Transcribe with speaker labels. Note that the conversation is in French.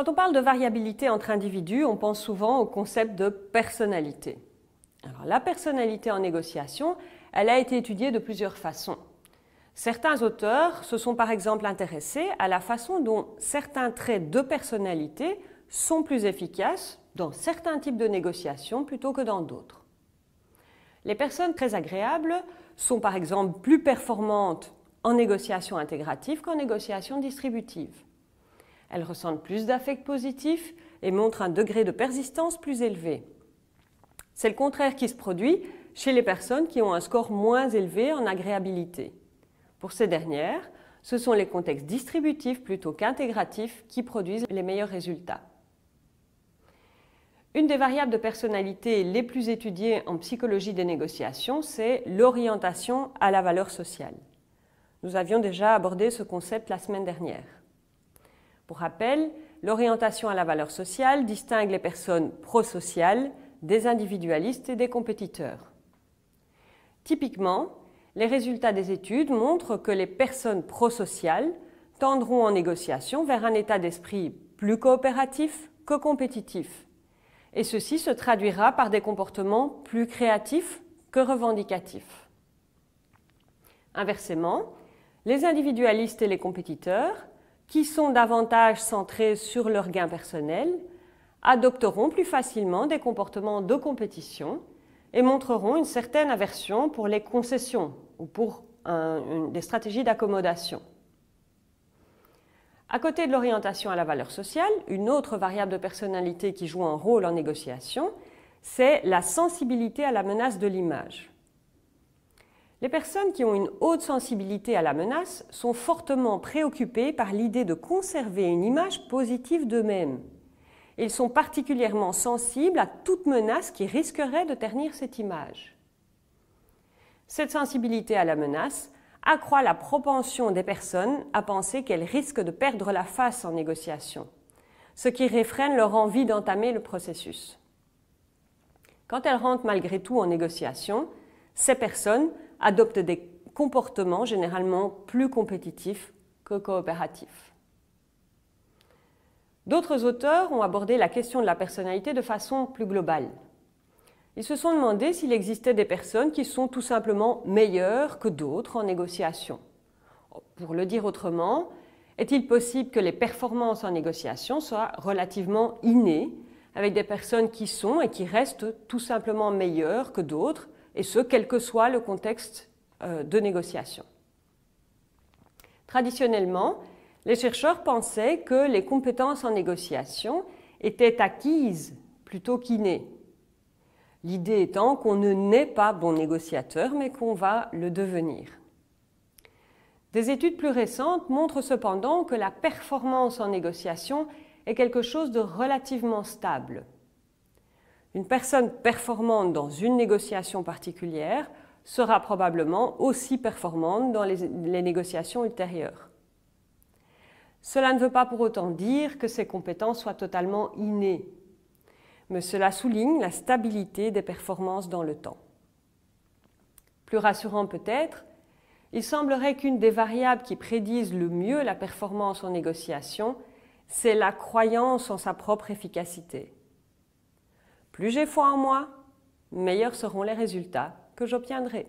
Speaker 1: Quand on parle de variabilité entre individus, on pense souvent au concept de personnalité. La personnalité en négociation, elle a été étudiée de plusieurs façons. Certains auteurs se sont par exemple intéressés à la façon dont certains traits de personnalité sont plus efficaces dans certains types de négociations plutôt que dans d'autres. Les personnes très agréables sont par exemple plus performantes en négociation intégrative qu'en négociation distributive. Elles ressentent plus d'affects positifs et montrent un degré de persistance plus élevé. C'est le contraire qui se produit chez les personnes qui ont un score moins élevé en agréabilité. Pour ces dernières, ce sont les contextes distributifs plutôt qu'intégratifs qui produisent les meilleurs résultats. Une des variables de personnalité les plus étudiées en psychologie des négociations, c'est l'orientation à la valeur sociale. Nous avions déjà abordé ce concept la semaine dernière. Pour rappel, l'orientation à la valeur sociale distingue les personnes prosociales des individualistes et des compétiteurs. Typiquement, les résultats des études montrent que les personnes prosociales tendront en négociation vers un état d'esprit plus coopératif que compétitif. Et ceci se traduira par des comportements plus créatifs que revendicatifs. Inversement, les individualistes et les compétiteurs qui sont davantage centrés sur leur gain personnel adopteront plus facilement des comportements de compétition et montreront une certaine aversion pour les concessions ou pour des stratégies d'accommodation. À côté de l'orientation à la valeur sociale, une autre variable de personnalité qui joue un rôle en négociation, c'est la sensibilité à la menace de l'image. Les personnes qui ont une haute sensibilité à la menace sont fortement préoccupées par l'idée de conserver une image positive d'eux-mêmes. Ils sont particulièrement sensibles à toute menace qui risquerait de ternir cette image. Cette sensibilité à la menace accroît la propension des personnes à penser qu'elles risquent de perdre la face en négociation, ce qui réfrène leur envie d'entamer le processus. Quand elles rentrent malgré tout en négociation, ces personnes adoptent des comportements généralement plus compétitifs que coopératifs. D'autres auteurs ont abordé la question de la personnalité de façon plus globale. Ils se sont demandé s'il existait des personnes qui sont tout simplement meilleures que d'autres en négociation. Pour le dire autrement, est-il possible que les performances en négociation soient relativement innées, avec des personnes qui sont et qui restent tout simplement meilleures que d'autres et ce, quel que soit le contexte euh, de négociation. Traditionnellement, les chercheurs pensaient que les compétences en négociation étaient acquises plutôt qu'innées. L'idée étant qu'on ne naît pas bon négociateur, mais qu'on va le devenir. Des études plus récentes montrent cependant que la performance en négociation est quelque chose de relativement stable. Une personne performante dans une négociation particulière sera probablement aussi performante dans les, négociations ultérieures. Cela ne veut pas pour autant dire que ces compétences soient totalement innées, mais cela souligne la stabilité des performances dans le temps. Plus rassurant peut-être, il semblerait qu'une des variables qui prédisent le mieux la performance en négociation, c'est la croyance en sa propre efficacité. Plus j'ai foi en moi, meilleurs seront les résultats que j'obtiendrai.